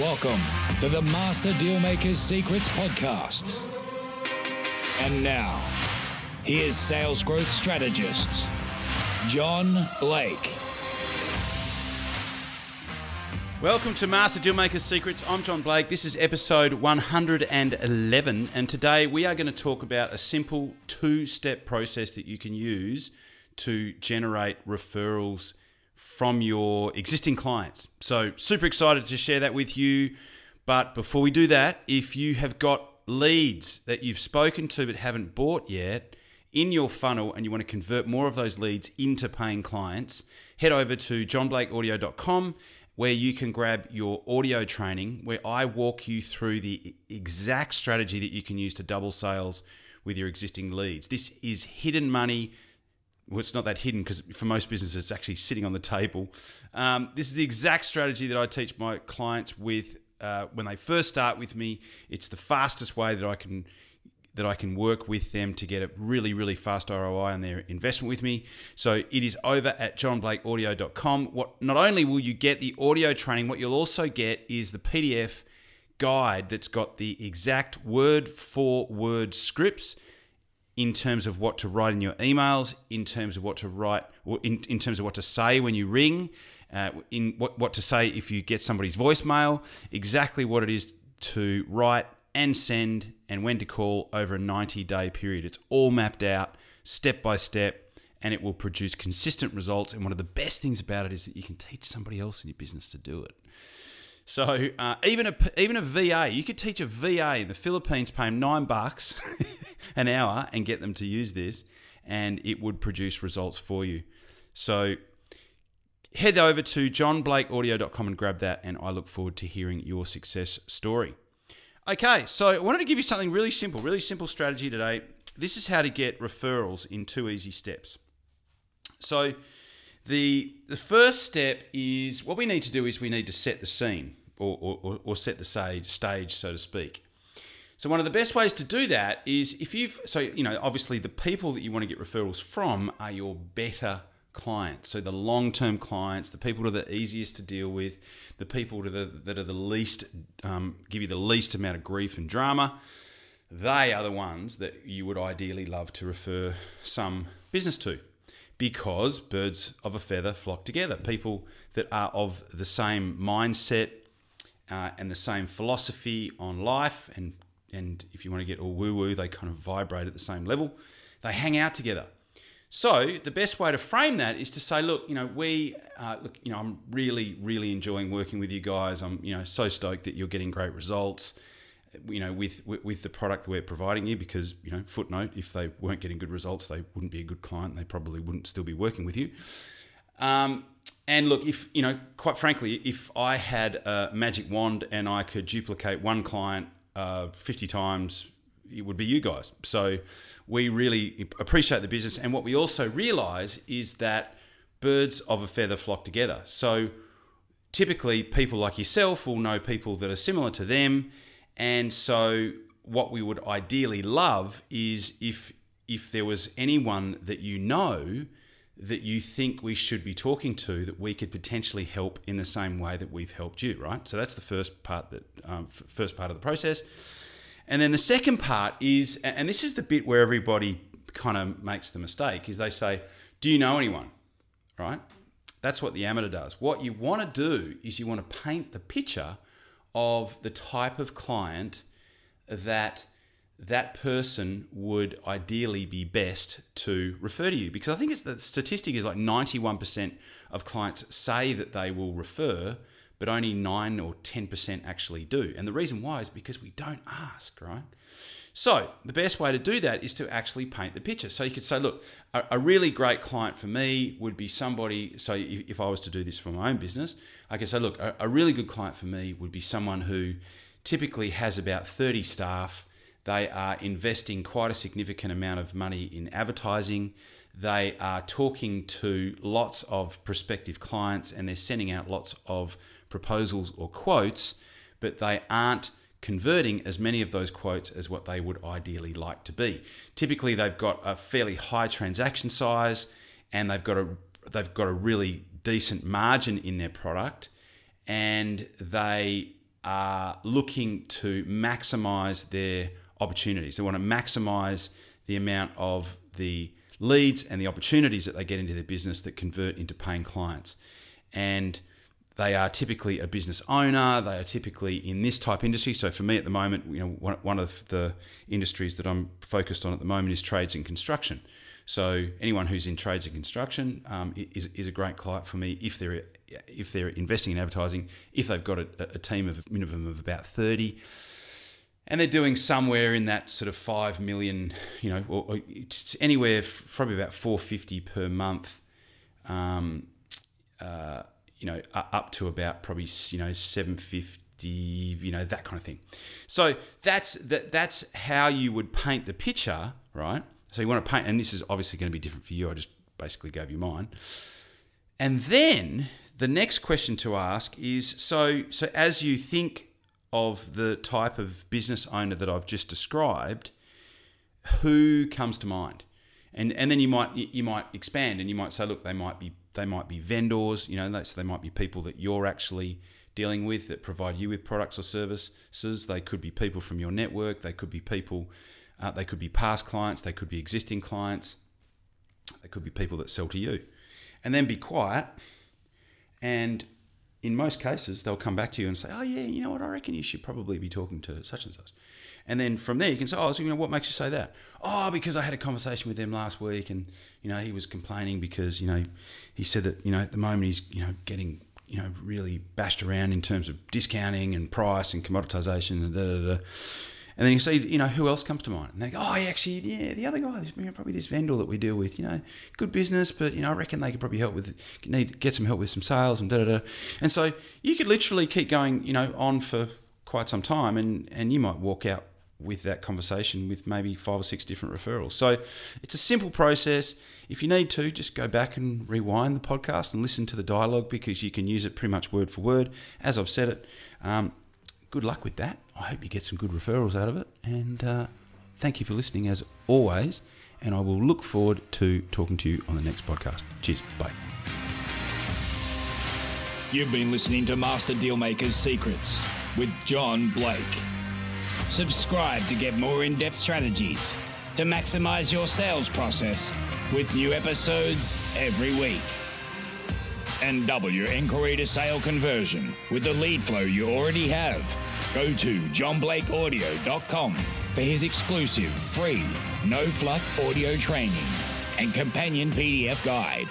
Welcome to the Master Dealmakers Secrets Podcast. And now, here's sales growth strategist, John Blake. Welcome to Master Dealmakers Secrets. I'm John Blake. This is episode 111, and today we are going to talk about a simple two step process that you can use to generate referrals from your existing clients. So, super excited to share that with you. But before we do that, if you have got leads that you've spoken to but haven't bought yet in your funnel and you want to convert more of those leads into paying clients, head over to johnblakeaudio.com where you can grab your audio training where I walk you through the exact strategy that you can use to double sales with your existing leads. This is hidden money well, it's not that hidden because for most businesses, it's actually sitting on the table. Um, this is the exact strategy that I teach my clients with uh, when they first start with me. It's the fastest way that I can that I can work with them to get a really, really fast ROI on their investment with me. So it is over at johnblakeaudio.com. What not only will you get the audio training, what you'll also get is the PDF guide that's got the exact word for word scripts in terms of what to write in your emails, in terms of what to write, or in, in terms of what to say when you ring, uh, in what, what to say if you get somebody's voicemail, exactly what it is to write and send, and when to call over a 90 day period. It's all mapped out step by step, and it will produce consistent results. And one of the best things about it is that you can teach somebody else in your business to do it. So uh, even a even a VA, you could teach a VA in the Philippines, pay him nine bucks an hour, and get them to use this, and it would produce results for you. So head over to johnblakeaudio.com and grab that, and I look forward to hearing your success story. Okay, so I wanted to give you something really simple, really simple strategy today. This is how to get referrals in two easy steps. So the the first step is what we need to do is we need to set the scene or, or, or set the stage, stage, so to speak. So one of the best ways to do that is if you've so you know obviously the people that you want to get referrals from are your better clients. So the long-term clients, the people that are the easiest to deal with, the people that are the, that are the least um, give you the least amount of grief and drama. They are the ones that you would ideally love to refer some business to because birds of a feather flock together. People that are of the same mindset uh, and the same philosophy on life, and and if you want to get all woo woo, they kind of vibrate at the same level. They hang out together. So the best way to frame that is to say, look, you know, we, uh, look, you know, I'm really, really enjoying working with you guys. I'm, you know, so stoked that you're getting great results you know, with, with the product we're providing you, because you know, footnote, if they weren't getting good results, they wouldn't be a good client. They probably wouldn't still be working with you. Um, and look, if you know, quite frankly, if I had a magic wand and I could duplicate one client uh, 50 times, it would be you guys. So we really appreciate the business. And what we also realize is that birds of a feather flock together. So typically, people like yourself will know people that are similar to them and so, what we would ideally love is if if there was anyone that you know that you think we should be talking to that we could potentially help in the same way that we've helped you, right? So that's the first part that um, first part of the process. And then the second part is, and this is the bit where everybody kind of makes the mistake, is they say, "Do you know anyone?" Right? That's what the amateur does. What you want to do is you want to paint the picture of the type of client that that person would ideally be best to refer to you because I think it's the statistic is like 91% of clients say that they will refer but only 9 or 10% actually do. And the reason why is because we don't ask, right? So, the best way to do that is to actually paint the picture. So, you could say, look, a, a really great client for me would be somebody. So, if, if, I was to do this for my own business, I could say, look, a, a really good client for me would be someone who typically has about 30 staff. They are investing quite a significant amount of money in advertising. They are talking to lots of prospective clients and they're sending out lots of proposals or quotes, but they aren't converting as many of those quotes as what they would ideally like to be. Typically, they've got a fairly high transaction size and they've got a they've got a really decent margin in their product and they are looking to maximize their opportunities. They want to maximize the amount of the leads and the opportunities that they get into their business that convert into paying clients. And they are typically a business owner. They are typically in this type industry. So for me at the moment, you know, one, one of the industries that I'm focused on at the moment is trades and construction. So anyone who's in trades and construction um, is, is a great client for me if they're if they're investing in advertising. If they've got a, a team of minimum of about thirty, and they're doing somewhere in that sort of five million, you know, or, or it's anywhere probably about four fifty per month. Um, uh, you know, up to about probably you know seven fifty, you know, that kind of thing. So that's that. That's how you would paint the picture, right? So you want to paint, and this is obviously going to be different for you. I just basically gave you mine. And then the next question to ask is so so as you think of the type of business owner that I've just described, who comes to mind? And and then you might you might expand and you might say, look, they might be they might be vendors, you know, so they might be people that you're actually dealing with that provide you with products or services. They could be people from your network. They could be people uh, they could be past clients, they could be existing clients, they could be people that sell to you. And then be quiet. And in most cases, they'll come back to you and say, Oh, yeah, you know what? I reckon you should probably be talking to such and such. And then from there, you can say, Oh, so, you know, what makes you say that? Oh, because I had a conversation with them last week and, you know, he was complaining because, you know, he said that, you know, at the moment he's, you know, getting you know, really bashed around in terms of discounting and price and commoditization and da da da. And then you see, you know, who else comes to mind? And they go, oh, actually, yeah, the other guy, probably this vendor that we deal with, you know, good business, but, you know, I reckon they could probably help with, need get some help with some sales and da da da. And so you could literally keep going, you know, on for quite some time and, and you might walk out with that conversation with maybe five or six different referrals. So it's a simple process. If you need to, just go back and rewind the podcast and listen to the dialogue because you can use it pretty much word for word. As I've said it, um, good luck with that. I hope you get some good referrals out of it. And uh, thank you for listening as always. And I will look forward to talking to you on the next podcast. Cheers. Bye. You've been listening to Master Dealmakers Secrets with John Blake. Subscribe to get more in depth strategies to maximize your sales process with new episodes every week and double your inquiry to sale conversion with the lead flow you already have. Go to johnblakeaudio.com for his exclusive free no fluff audio training and companion PDF guide.